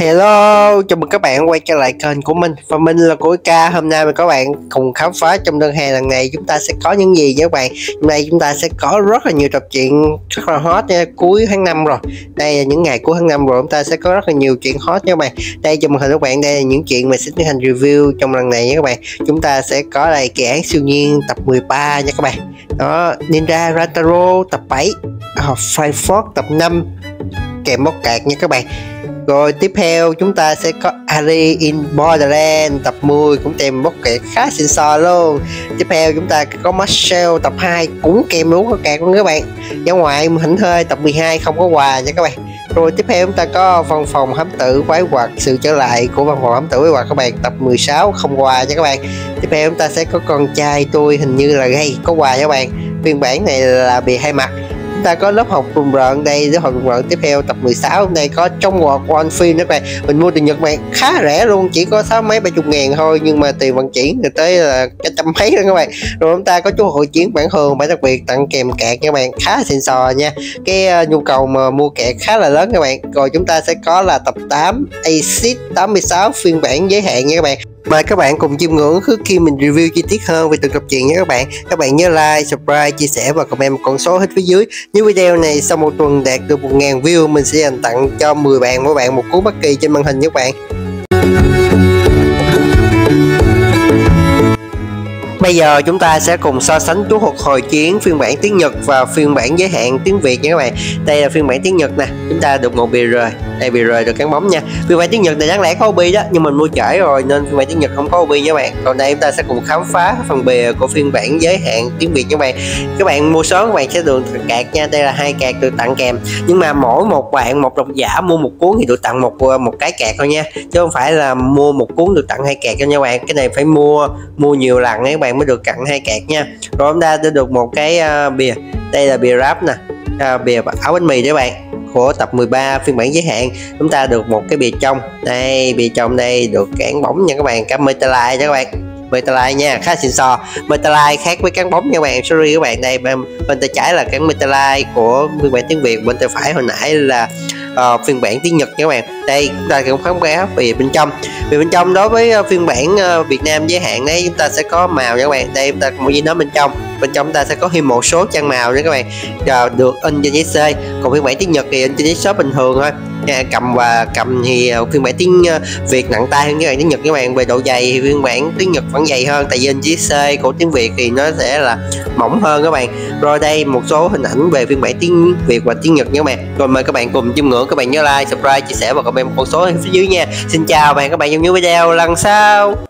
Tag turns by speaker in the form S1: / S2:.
S1: Hello, chào mừng các bạn quay trở lại kênh của mình. Và mình là Cối Ca. Hôm nay mình các bạn cùng khám phá trong đơn hàng lần này. Chúng ta sẽ có những gì nhé các bạn? Hôm nay chúng ta sẽ có rất là nhiều tập truyện rất là hot nha Cuối tháng 5 rồi. Đây là những ngày cuối tháng 5 rồi Chúng ta sẽ có rất là nhiều chuyện hot nha các bạn. Đây cho màn hình các bạn. Đây là những chuyện mình sẽ tiến hành review trong lần này nha các bạn. Chúng ta sẽ có đây kỳ án siêu nhiên tập 13 nha các bạn. Đó, Ninja Rataro tập 7 oh, ờ, Firefox tập 5 Kèm móc cạc nha các bạn rồi, tiếp theo chúng ta sẽ có Ari in Borderland, tập 10 cũng kèm bốc kẹt khá xịn sò luôn. Tiếp theo chúng ta có Marshall, tập 2 cũng kèm luôn có kẹt luôn các bạn. Giáo ngoại hỉnh hơi, tập 12 không có quà nha các bạn. Rồi, tiếp theo chúng ta có văn phòng hám tử quái hoạt sự trở lại của văn phòng hám tử quái hoạt các bạn, tập 16 không quà nha các bạn. Tiếp theo chúng ta sẽ có con trai tôi hình như là gay, có quà nha các bạn. Phiên bản này là bị hai mặt chúng ta có lớp học rùng rợn đây lớp học rùng rợn tiếp theo tập 16 hôm nay có trong ngọt one phim các bạn. Mình mua từ nhật bạn khá rẻ luôn chỉ có sáu mấy ba chục ngàn thôi nhưng mà tiền vận chuyển thì tới là cái trăm mấy đó các bạn. Rồi chúng ta có chú hội chiến bản thường bản đặc biệt tặng kèm kẹt các bạn khá xịn sò nha. Cái uh, nhu cầu mà mua kẹt khá là lớn các bạn. Rồi chúng ta sẽ có là tập 8 Acid 86 phiên bản giới hạn nha các bạn. Mời các bạn cùng chiêm ngưỡng trước khi mình review chi tiết hơn về từng tập truyện nhé các bạn. Các bạn nhớ like, subscribe, chia sẻ và comment một con số hết phía dưới. Nếu video này sau một tuần đạt được 1.000 view, mình sẽ dành tặng cho 10 bạn mỗi bạn một cuốn bất kỳ trên màn hình nhé các bạn. Bây giờ chúng ta sẽ cùng so sánh chú hụt hồi chiến phiên bản tiếng Nhật và phiên bản giới hạn tiếng Việt nha các bạn. Đây là phiên bản tiếng Nhật nè, chúng ta được một bìa rồi đây bị rời cán bóng nha. Vì vậy tiếng nhật thì đáng lẽ có obi đó nhưng mình mua trễ rồi nên phiên bản tiếng nhật không có obi nha bạn. Còn đây chúng ta sẽ cùng khám phá phần bìa của phiên bản giới hạn tiếng việt nha bạn. Các bạn mua sớm các bạn sẽ được cạc nha. Đây là hai cạc được tặng kèm. Nhưng mà mỗi một bạn một độc giả mua một cuốn thì được tặng một một cái cạc thôi nha. Chứ không phải là mua một cuốn được tặng hai cạc cho nha bạn. Cái này phải mua mua nhiều lần các bạn mới được tặng hai cạc nha. Rồi chúng ta sẽ được một cái uh, bìa. Đây là bìa ráp nè. Uh, bìa áo bánh mì đấy bạn của tập 13 phiên bản giới hạn. Chúng ta được một cái bìa trong. Đây bìa trong đây được cản bóng nha các bạn. Cả Metalite nha các bạn. Metalite nha khá xịn sò. Metalite khác với cán bóng nha các bạn. Sorry các bạn đây bên, bên tay trái là cán Metalite của phiên bản tiếng Việt bên tay phải hồi nãy là uh, phiên bản tiếng Nhật nha các bạn. Đây chúng ta cũng khám phá về bên trong. Về bên trong đối với ờ, phiên bản uh, Việt Nam giới hạn đấy chúng ta sẽ có màu nha các bạn. Đây chúng ta một gì đó bên trong bên trong ta sẽ có thêm một số trang màu nữa các bạn. À, được in trên giấy C còn phiên bản tiếng Nhật thì in trên giấy shop bình thường thôi. À, cầm và cầm thì ờ, phiên bản tiếng ờ, Việt nặng tay hơn các bạn tiếng Nhật các bạn. Về độ dày thì phiên bản tiếng Nhật vẫn dày hơn tại vì in giấy C của tiếng Việt thì nó sẽ là mỏng hơn các bạn. Rồi đây một số hình ảnh về phiên bản tiếng Việt và tiếng Nhật nha các bạn. Rồi mời các bạn cùng chiêm ngưỡng các bạn nhớ like subscribe chia sẻ và comment một số phía dưới nha. Xin chào và hẹn các bạn trong những video lần sau.